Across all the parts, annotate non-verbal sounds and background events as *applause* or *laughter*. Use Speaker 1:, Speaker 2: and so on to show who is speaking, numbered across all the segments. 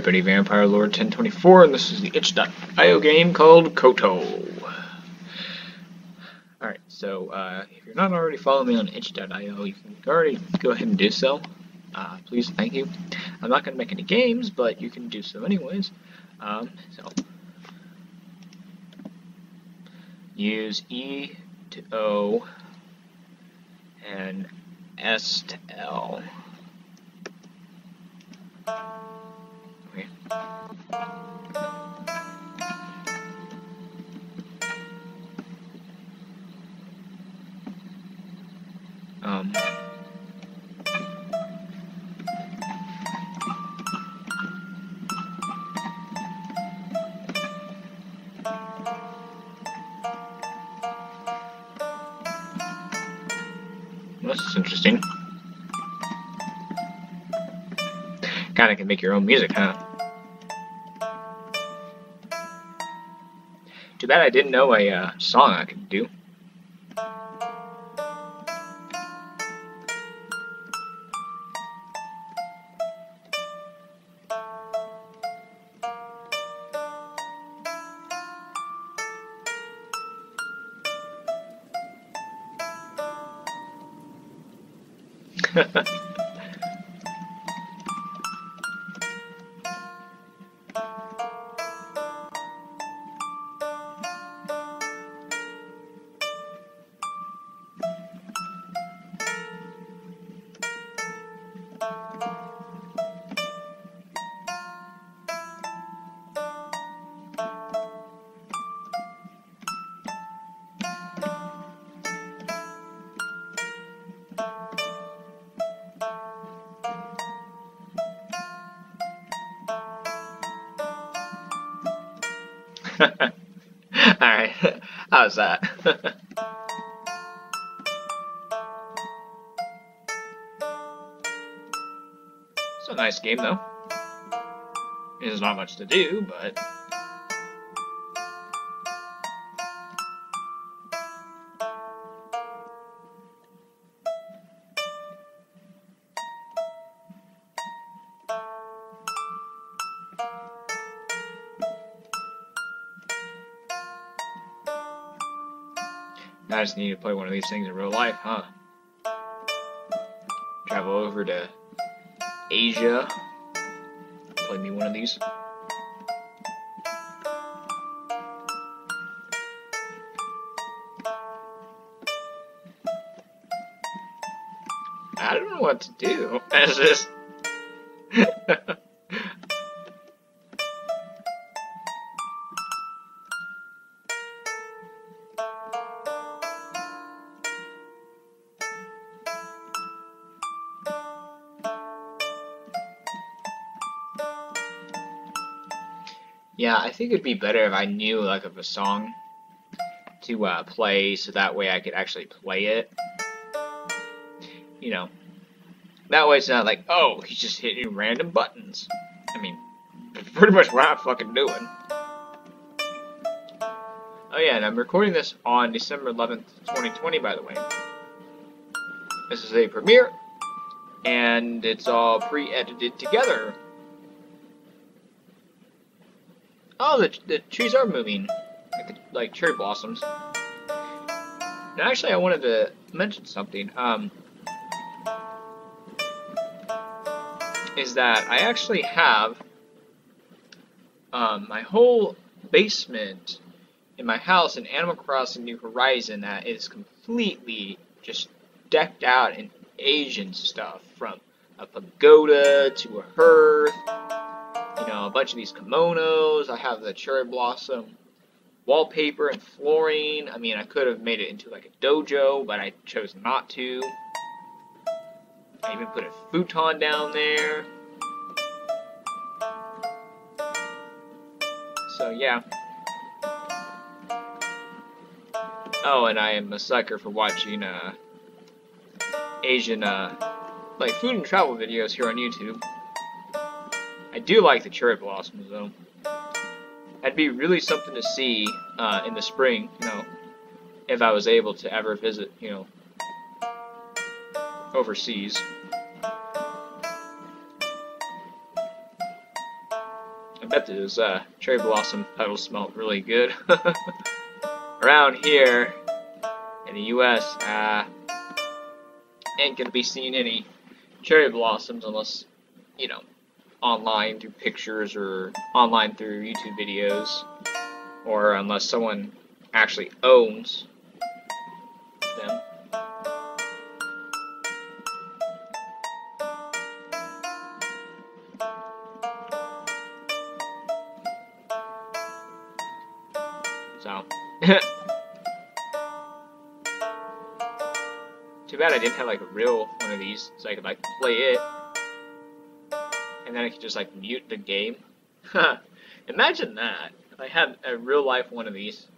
Speaker 1: everybody, Vampire Lord 1024, and this is the itch.io game called Koto. Alright, so uh, if you're not already following me on itch.io, you can already go ahead and do so. Uh, please, thank you. I'm not going to make any games, but you can do so anyways. Um, so, use E to O and S to L. Um. This is interesting. Kinda can make your own music, huh? Too bad I didn't know a uh, song I could do. *laughs* *laughs* Alright, how's that? *laughs* it's a nice game though. There's not much to do, but... I just need to play one of these things in real life, huh? Travel over to Asia, play me one of these. I don't know what to do. *laughs* It's just... Yeah, I think it'd be better if I knew like of a song to uh, play, so that way I could actually play it. You know, that way it's not like, oh, he's just hitting random buttons. I mean, pretty much what I'm fucking doing. Oh yeah, and I'm recording this on December 11th, 2020, by the way. This is a premiere, and it's all pre-edited together. Oh, the, the trees are moving, like, the, like cherry blossoms. And actually, I wanted to mention something. Um, is that I actually have um, my whole basement in my house in Animal Crossing New Horizon that is completely just decked out in Asian stuff, from a pagoda to a hearth you know, a bunch of these kimonos. I have the cherry blossom wallpaper and flooring. I mean, I could have made it into like a dojo, but I chose not to. I even put a futon down there. So, yeah. Oh, and I am a sucker for watching uh, Asian, uh, like food and travel videos here on YouTube. I do like the cherry blossoms, though. That'd be really something to see uh, in the spring, you know, if I was able to ever visit, you know, overseas. I bet those uh, cherry blossom petals smell really good. *laughs* Around here in the U.S., uh, ain't gonna be seeing any cherry blossoms unless, you know, online through pictures or online through YouTube videos, or unless someone actually owns them. So, *laughs* too bad I didn't have like a real one of these, so I could like play it, and then I could just like mute the game. *laughs* Imagine that if I had a real life one of these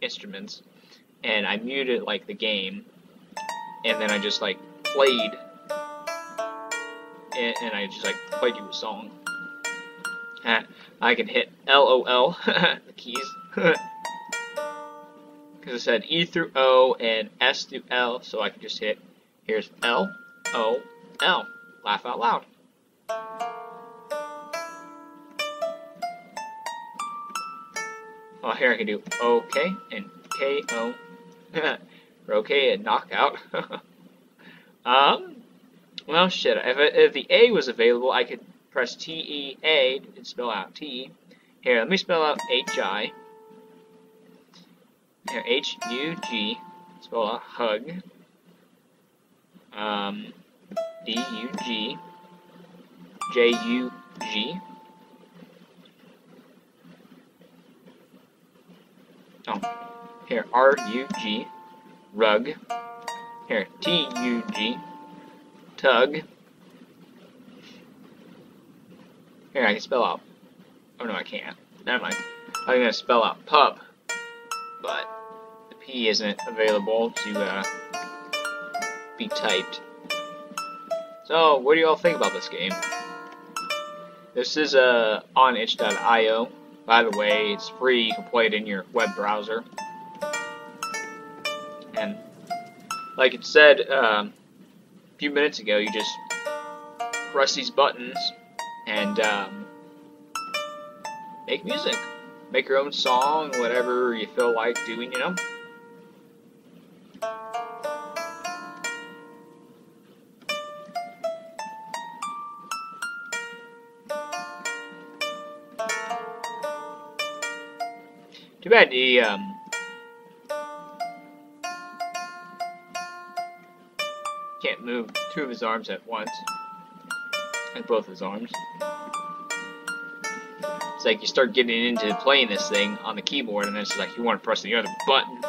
Speaker 1: instruments, and I muted like the game, and then I just like played, and, and I just like played you a song. I can hit LOL, *laughs* the keys. *laughs* because it said E through O and S through L, so I can just hit, here's L, O, L. Laugh out loud. Well, here I can do OK and KO. *laughs* OK and knockout. *laughs* um, well, shit. If, if the A was available, I could press T E A and spell out T. Here, let me spell out H I. Here, H U G, spell out hug. Um, D U Oh, here, R U G, rug. Here, T U G, tug. Here, I can spell out. Oh no, I can't. Never mind. I'm gonna spell out pub, but the P isn't available to uh, be typed. So, what do you all think about this game? This is uh, on itch.io. By the way, it's free. You can play it in your web browser. And like it said um, a few minutes ago, you just press these buttons and um, make music. Make your own song, whatever you feel like doing, you know? Too bad he, um, can't move two of his arms at once. And both his arms. It's like you start getting into playing this thing on the keyboard, and then it's like you want to press the other buttons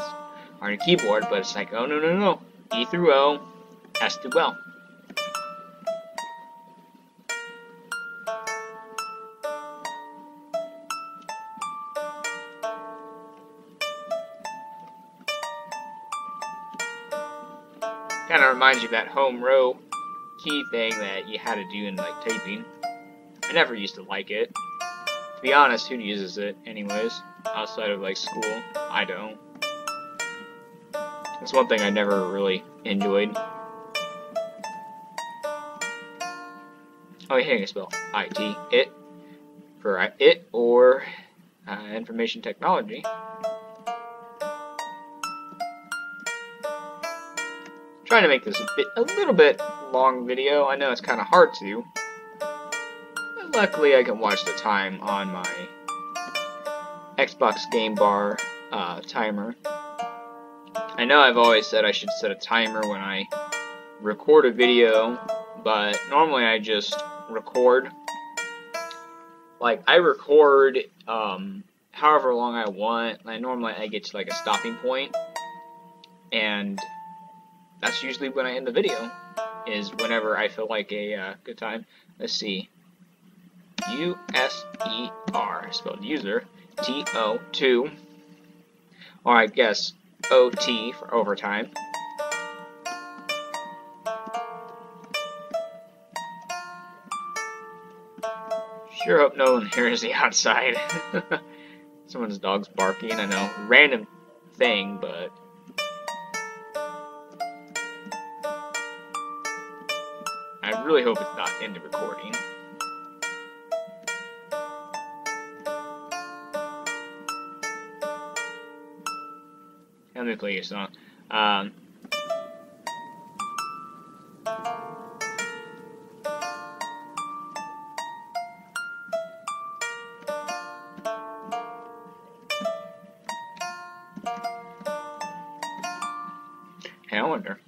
Speaker 1: on your keyboard, but it's like, oh no, no, no. E through O, S through L. Kind of reminds you of that home row key thing that you had to do in like taping. I never used to like it. To be honest, who uses it anyways? Outside of like school, I don't. It's one thing I never really enjoyed. Oh, yeah, can spell IT, it, for it, or uh, information technology. Trying to make this a bit, a little bit long video. I know it's kind of hard to. But luckily, I can watch the time on my Xbox Game Bar uh, timer. I know I've always said I should set a timer when I record a video, but normally I just record. Like, I record um, however long I want. Like, normally I get to like a stopping point, and that's usually when I end the video, is whenever I feel like a uh, good time. Let's see. U-S-E-R, spelled user, T-O-2, or I guess O-T for overtime. Sure hope no one hears the *laughs* outside. Someone's dog's barking, I know. Random thing, but really hope it's not in the recording. Technically, it's not. Um, wonder.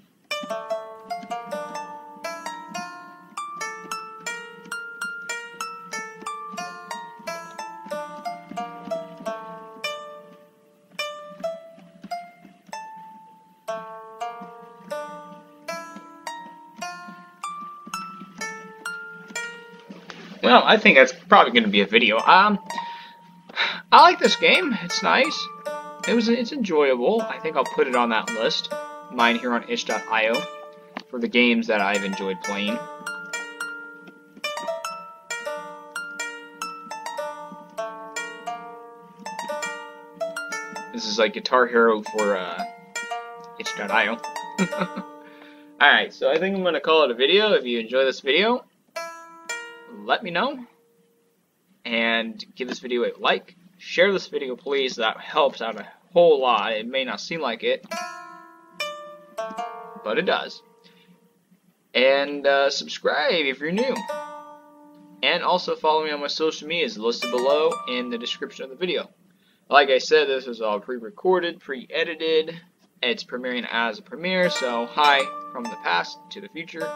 Speaker 1: Well, I think that's probably going to be a video. Um, I like this game. It's nice. It was it's enjoyable. I think I'll put it on that list. Mine here on itch.io for the games that I've enjoyed playing. This is like Guitar Hero for uh, itch.io. *laughs* Alright, so I think I'm going to call it a video. If you enjoy this video, let me know. And give this video a like. Share this video, please. That helps out a whole lot. It may not seem like it, but it does. And uh, subscribe if you're new. And also follow me on my social medias listed below in the description of the video. Like I said, this is all pre-recorded, pre-edited. It's premiering as a premiere, so hi from the past to the future.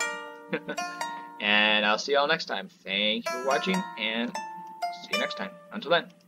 Speaker 1: *laughs* and I'll see y'all next time. Thank you for watching, and see you next time. Until then.